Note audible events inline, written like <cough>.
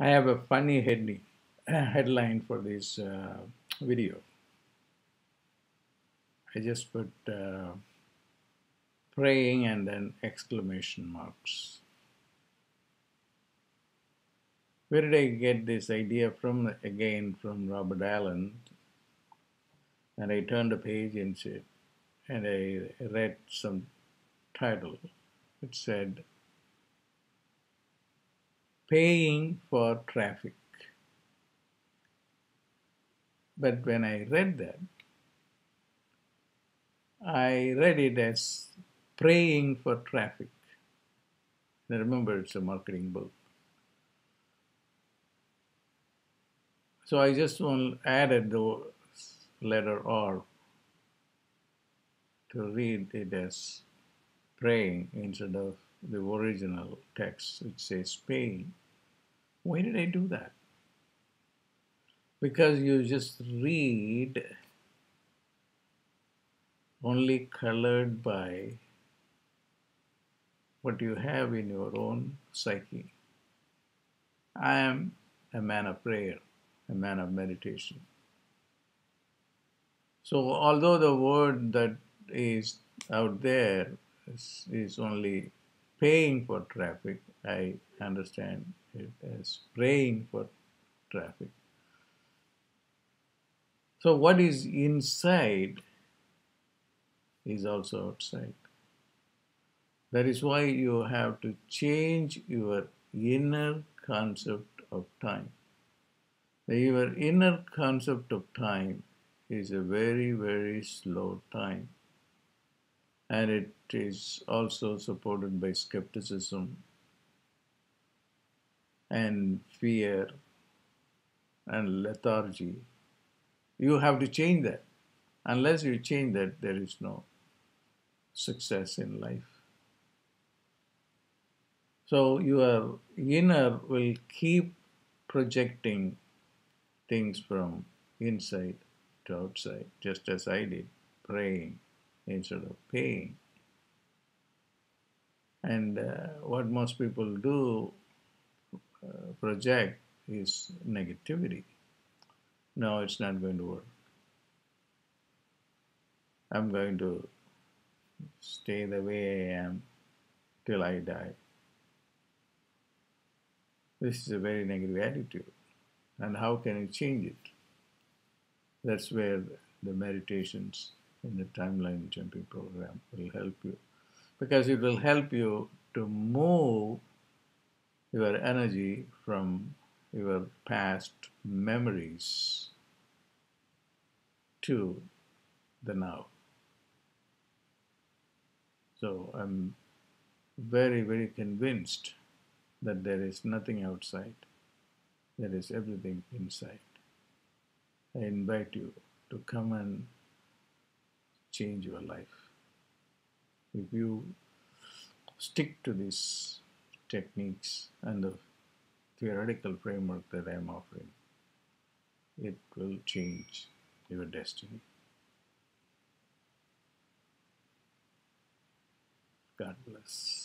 I have a funny heading, <clears throat> headline for this uh, video. I just put uh, praying and then exclamation marks. Where did I get this idea from? Again, from Robert Allen. And I turned a page and said, and I read some title. It said, paying for traffic. But when I read that, I read it as praying for traffic. Now remember, it's a marketing book. So I just added the letter R to read it as praying instead of the original text which says paying. Why did I do that? Because you just read only colored by what you have in your own psyche. I am a man of prayer, a man of meditation. So, although the word that is out there is, is only paying for traffic, I understand it as praying for traffic. So, what is inside is also outside. That is why you have to change your inner concept of time. Your inner concept of time is a very, very slow time. And it is also supported by skepticism and fear and lethargy. You have to change that. Unless you change that, there is no success in life. So your inner will keep projecting things from inside to outside, just as I did, praying instead of paying. And uh, what most people do uh, project is negativity. No, it's not going to work. I'm going to stay the way I am till I die. This is a very negative attitude. And how can you change it? That's where the meditations in the timeline jumping program will help you. Because it will help you to move your energy from your past memories to the now. So I'm very, very convinced that there is nothing outside, there is everything inside. I invite you to come and change your life. If you stick to these techniques and the theoretical framework that I am offering, it will change your destiny. God bless.